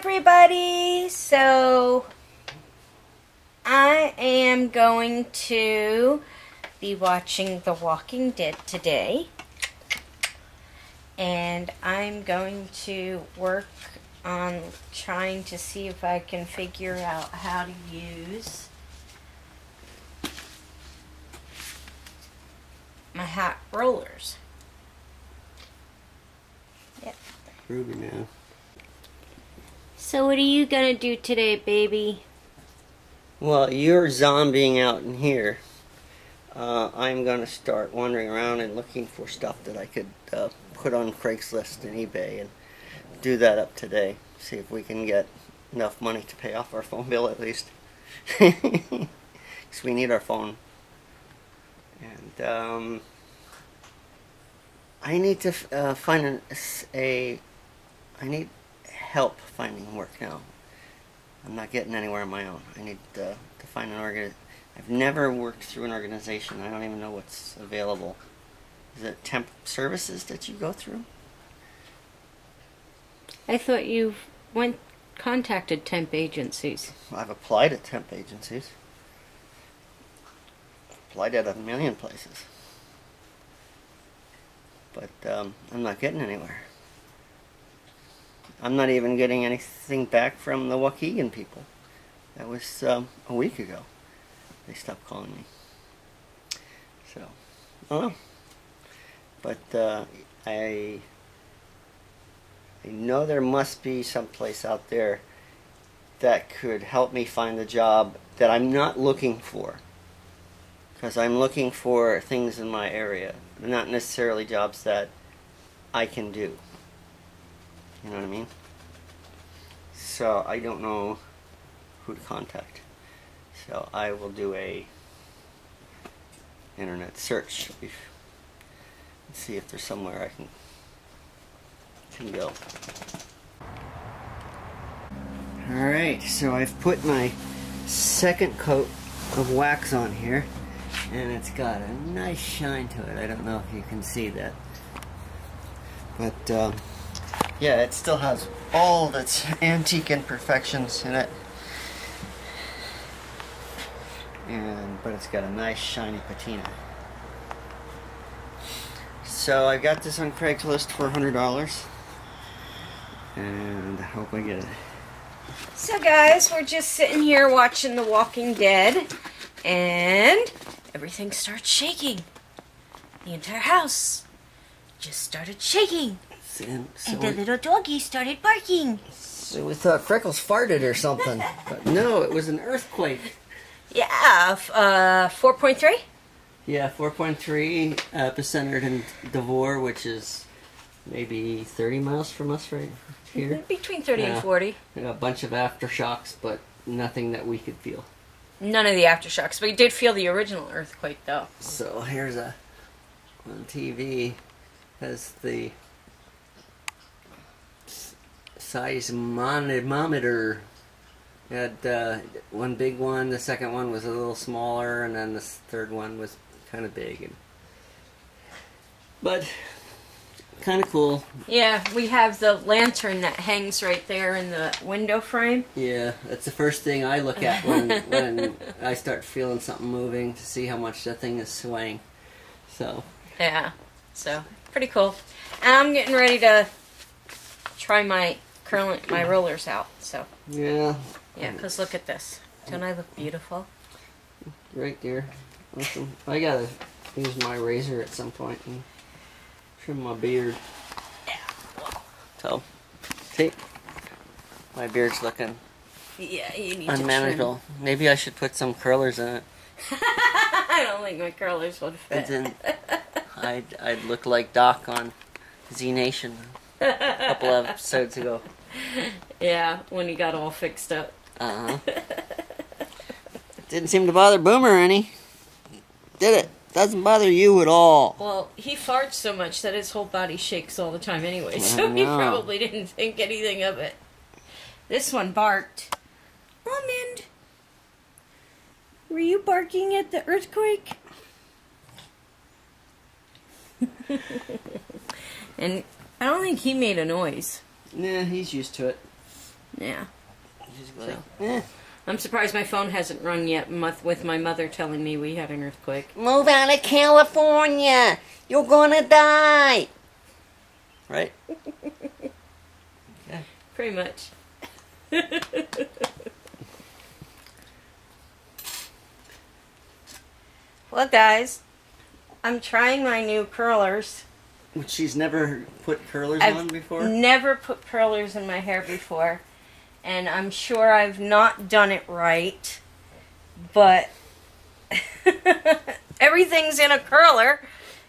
everybody. So, I am going to be watching The Walking Dead today. And I'm going to work on trying to see if I can figure out how to use my hot rollers. Yep. Ruby now. So what are you gonna do today, baby? Well, you're zombieing out in here. Uh, I'm to start wandering around and looking for stuff that I could uh, put on Craigslist and eBay and do that up today. See if we can get enough money to pay off our phone bill at least. Because we need our phone. And um, I need to uh, find an, a. I need help finding work now. I'm not getting anywhere on my own. I need uh, to find an organ. I've never worked through an organization. I don't even know what's available. Is it temp services that you go through? I thought you went contacted temp agencies. I've applied at temp agencies. Applied at a million places. But um, I'm not getting anywhere. I'm not even getting anything back from the Waukegan people. That was um, a week ago. They stopped calling me. So, I don't know. But uh, I, I know there must be some place out there that could help me find the job that I'm not looking for. Because I'm looking for things in my area, not necessarily jobs that I can do. You know what I mean? So I don't know who to contact. So I will do a internet search see if there's somewhere I can can go. Alright, so I've put my second coat of wax on here and it's got a nice shine to it. I don't know if you can see that. But um, yeah, it still has all of its antique imperfections in it. And but it's got a nice shiny patina. So I got this on Craigslist for $100. And I hope I get it. So guys, we're just sitting here watching The Walking Dead and everything starts shaking. The entire house just started shaking. And, so And the little doggy started barking. So we thought Freckles farted or something. but no, it was an earthquake. Yeah, f- uh, 4.3? Yeah, 4.3 epicentered in Devore, which is maybe 30 miles from us right here. Between 30 Yeah. and 40. A bunch of aftershocks, but nothing that we could feel. None of the aftershocks. But we did feel the original earthquake though. So here's a on TV has the seismometer. Had uh, one big one, the second one was a little smaller, and then the third one was kind of big. And, but kind of cool. Yeah, we have the lantern that hangs right there in the window frame. Yeah, that's the first thing I look at when when I start feeling something moving to see how much the thing is swaying. So Yeah, so pretty cool. And I'm getting ready to try my curling my rollers out. So yeah, yeah, cause look at this. Don't I look beautiful? right there. Awesome. I gotta use my razor at some point and trim my beard. Yeah. So, see, my beard's looking Yeah, you need unmanageable. Maybe I should put some curlers in it. I don't think my curlers would And fit. then I'd I'd look like Doc on Z Nation a couple of episodes ago. yeah, when he got all fixed up. Uh huh. Didn't seem to bother Boomer any. Did it? Doesn't bother you at all. Well, he farts so much that his whole body shakes all the time anyway, I so he probably didn't think anything of it. This one barked. Almond, were you barking at the earthquake? and I don't think he made a noise. Nah, he's used to it. Yeah. So. eh. I'm surprised my phone hasn't rung yet with my mother telling me we had an earthquake. Move out of California. You're gonna die. Right? yeah. Pretty much. well, guys, I'm trying my new curlers. Which she's never put curlers I've on before. never put curlers in my hair before, and I'm sure I've not done it right, but everything's in a curler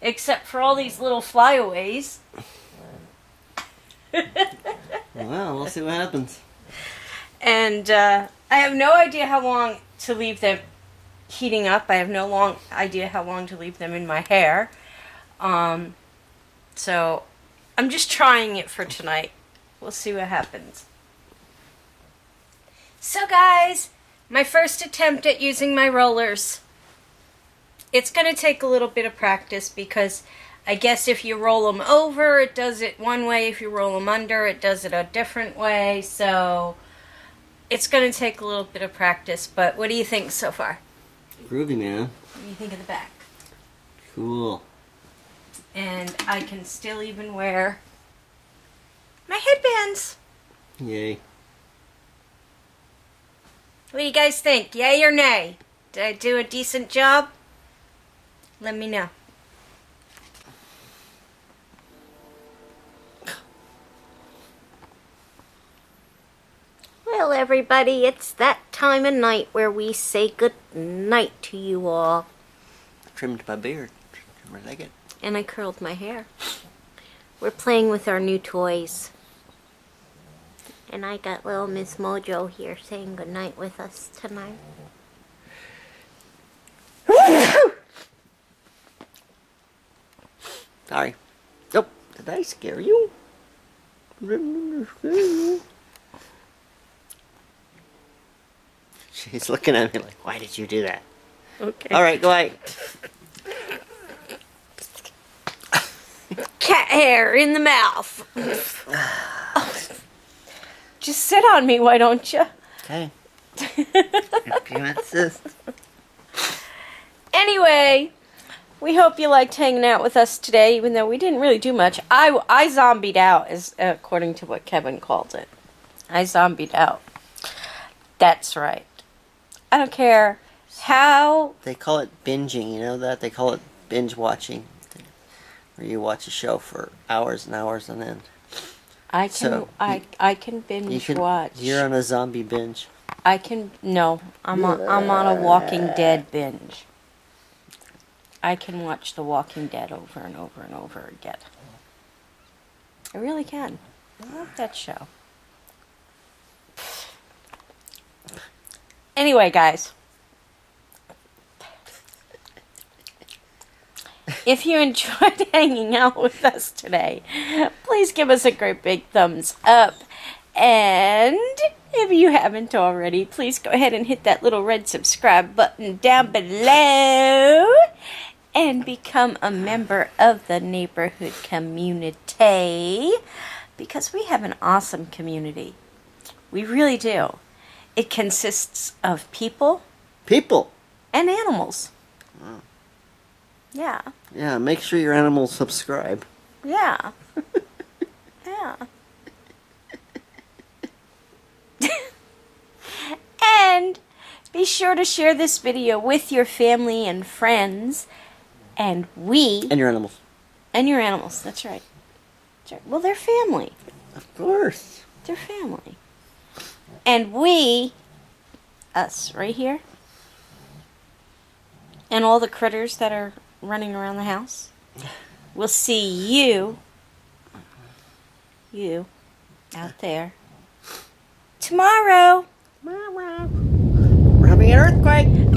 except for all these little flyaways. Well, we'll see what happens. and uh, I have no idea how long to leave them heating up. I have no long idea how long to leave them in my hair. Um, so I'm just trying it for tonight. We'll see what happens. So, guys, my first attempt at using my rollers. It's going to take a little bit of practice because I guess if you roll them over, it does it one way. If you roll them under, it does it a different way. So it's going to take a little bit of practice. But what do you think so far? Groovy, man. What do you think of the back? Cool. And I can still even wear my headbands. Yay. What do you guys think? Yay or nay? Did I do a decent job? Let me know. Well, everybody, it's that time of night where we say good night to you all. Trimmed my beard. I like it. And I curled my hair. We're playing with our new toys. And I got little Miss Mojo here saying good night with us tonight. Sorry. Nope. Did I scare you? She's looking at me like, why did you do that? Okay. All right, go ahead. cat hair in the mouth. Just sit on me, why don't you? Okay. if you insist. Anyway, we hope you liked hanging out with us today, even though we didn't really do much. I, I zombied out, as according to what Kevin called it. I zombied out. That's right. I don't care how. They call it binging, you know that? They call it binge watching. Where you watch a show for hours and hours on end. I can So, I I can binge You can, watch. You're on a zombie binge. I can no. I'm on, I'm on a Walking Dead binge. I can watch The Walking Dead over and over and over again. I really can. I love that show. Anyway, guys. If you enjoyed hanging out with us today, please give us a great big thumbs up. And if you haven't already, please go ahead and hit that little red subscribe button down below and become a member of the neighborhood community because we have an awesome community. We really do. It consists of people People! and animals. Yeah. Yeah, make sure your animals subscribe. Yeah. yeah. and be sure to share this video with your family and friends. And we And your animals. and your animals. That's right. That's right. Well, they're family. Of course. They're family. And we, us right here, and all the critters that are running around the house, We'll see you, you, out there, tomorrow. tomorrow. We're having an earthquake.